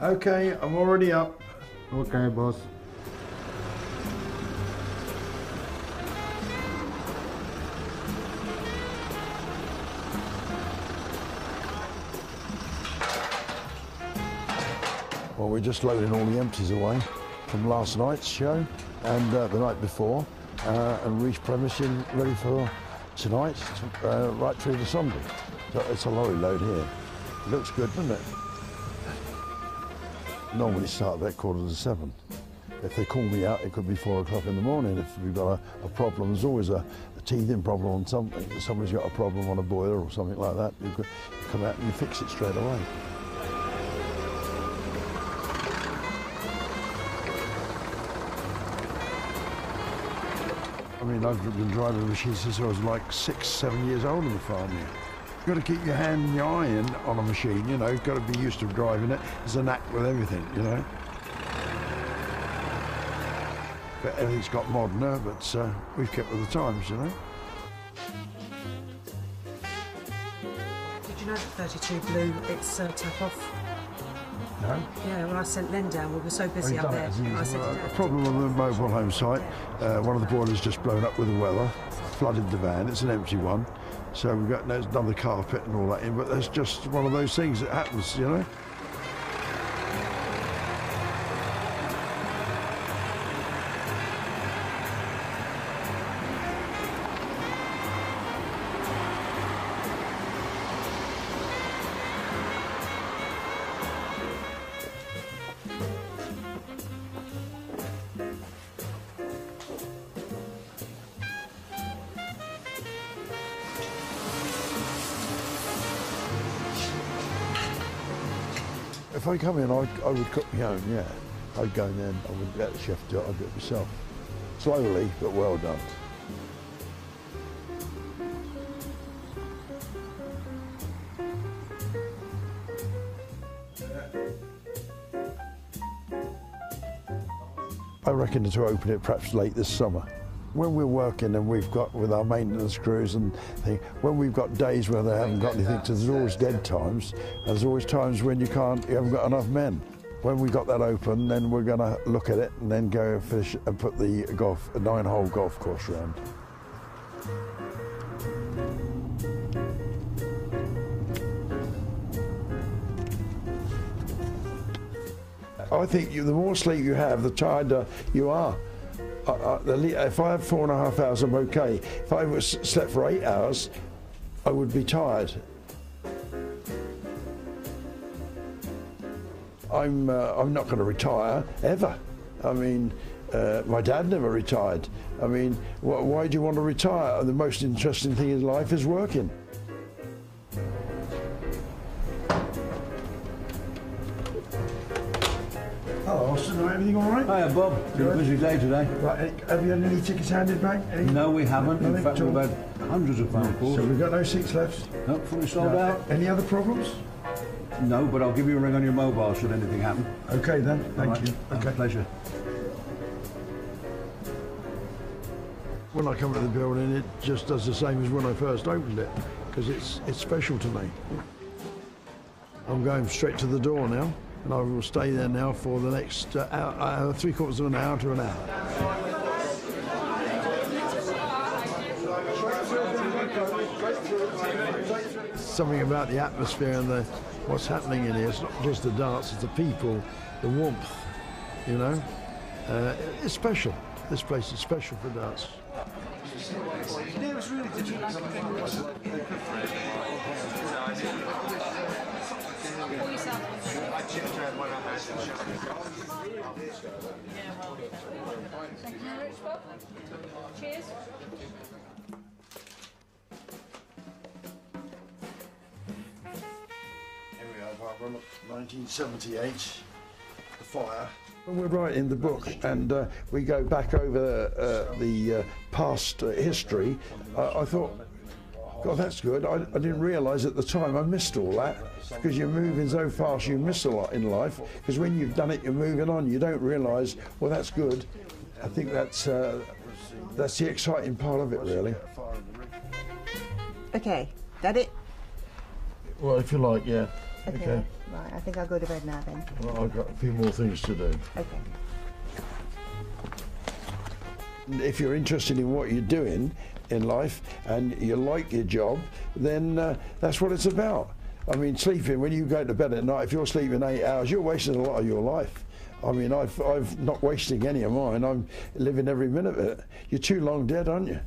Okay, I'm already up. Okay, boss. Well, we're just loading all the empties away from last night's show and uh, the night before, uh, and replenishing ready for tonight, uh, right through to Sunday. So it's a lorry load here. It looks good, doesn't it? Normally start about quarter to seven. If they call me out, it could be four o'clock in the morning. If we've got a, a problem, there's always a, a teething problem on something. Somebody's got a problem on a boiler or something like that. You, could, come out and you fix it straight away. Mean, I've been driving machines since I was like six, seven years old on the farm here. You've got to keep your hand and your eye in on a machine, you know. You've got to be used to driving it. It's a knack with everything, you know. But everything's got moderner, but uh, we've kept with the times, you know. Did you know that 32 Blue, it's uh, tap off? No? Yeah, when I sent Len down, we were so busy We've up there. it, hasn't? I said, Well, "Dad, a problem on the mobile home site. Uh, one of the boilers just blown up with the weather, flooded the van. It's an empty one. So we've got there's another carpet and all that in, but that's just one of those things that happens, you know. If I come in, I'd, I would cook my own, yeah. I'd go in there, and I wouldn't let the chef do it, I'd do it myself. Slowly, but well done. I reckon to open it perhaps late this summer. When we're working and we've got with our maintenance crews and thing, when we've got days where they haven't got anything to, there's always dead times. And there's always times when you can't, you haven't got enough men. When we got that open, then we're going to look at it and then go and finish and put the golf, nine-hole golf course round. I think you, the more sleep you have, the tireder you are. I, I, if I had four and a half hours, I'm okay. If I was slept for eight hours, I would be tired. I'm uh, I'm not going to retire ever. I mean, uh, my dad never retired. I mean, wh- why do you want to retire? The most interesting thing in life is working. Hello, Austin. Everything all right? Hiya, Bob. Been a busy day today. Right, eh, have you had any tickets handed back? Any? No, we haven't. In fact, we've had hundreds of phone calls. So we've got no seats left. No, fully sold out. Any other problems? No, but I'll give you a ring on your mobile should anything happen. Okay then. Thank right. you. Okay. Pleasure. When I come to the building, it just does the same as when I first opened it, because it's it's special to me. I'm going straight to the door now, and I will stay there now for the next uh, hour, three quarters of an hour to an hour. Something about the atmosphere and the what's happening in here. It's not just the dance; it's the people, the warmth. You know, uh, it's special. This place is special for dance. Cheers. Here we are, Barbara. Look, 1978, the fire. We're writing the book and uh, we go back over uh, the uh, past uh, history, I thought God, that's good. I, I didn't realise at the time I missed all that because you're moving so fast, you miss a lot in life. Because when you've done it, you're moving on. You don't realise. Well, that's good. I think that's uh, that's the exciting part of it, really. Okay, that it? Well, if you like, yeah. Okay. Right, I think I'll go to bed now then. Well, I've got a few more things to do. Okay. If you're interested in what you're doing in life and you like your job, then uh, that's what it's about. I mean, sleeping, when you go to bed at night, if you're sleeping eight hours, you're wasting a lot of your life. I mean, I've, I've not wasting any of mine. I'm living every minute of it. You're too long dead, aren't you?